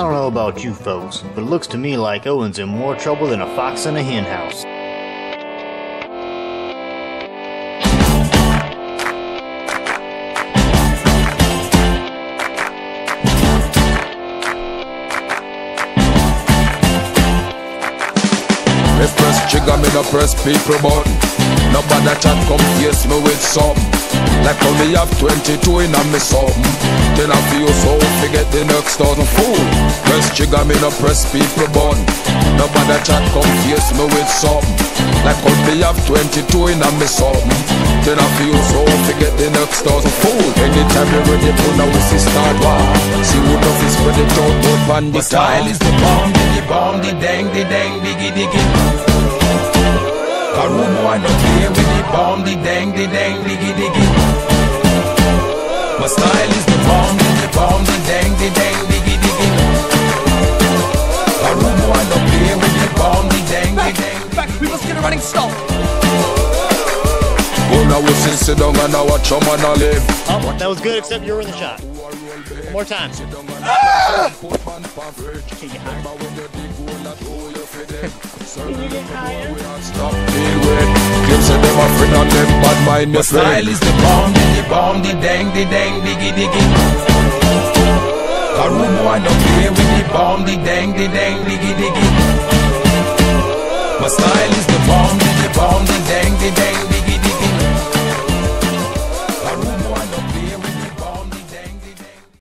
know about you folks, but it looks to me like Owen's in more trouble than a fox in a henhouse. Me press trigger, me no press people button. Nobody chat come face me with something. Like how me have 22 in a me something. Then I feel so forget the next thousand fool. Press trigger, me no press people button. Nobody chat come face me with something. Like how me have 22 in a me something. Then I feel so forget the next thousand fool. Anytime you ready, put now we see start war. See who knows is spread it out on the style is the bomb, diggy bomb, the dang, the dang, diggy diggy. Karumo, I don't play with the bomb, the dang, the dang, diggy diggy. My style is the bomb, the bomb, the dang, the dang, diggy diggy. Karumo, I don't play with the bomb, the dang, the dang. Back, we must get a running stop. Go now we sit sit down and now watch your man a live. Oh, that was good, except you were in the shot. One more time. Stop deal with. Kids say them a friend and them bad mind My style is the bomb, the bomb, the dang, the dang, diggy diggy. Karumo, I don't play with the bomb, the dang, the dang, diggy diggy. My style is the bomb, the bomb,